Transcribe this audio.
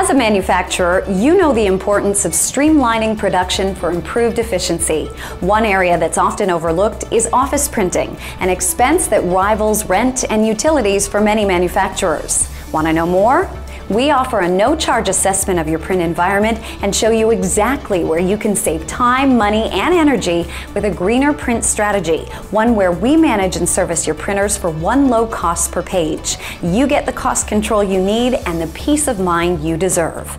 As a manufacturer, you know the importance of streamlining production for improved efficiency. One area that's often overlooked is office printing, an expense that rivals rent and utilities for many manufacturers. Want to know more? We offer a no charge assessment of your print environment and show you exactly where you can save time, money, and energy with a greener print strategy, one where we manage and service your printers for one low cost per page. You get the cost control you need and the peace of mind you deserve.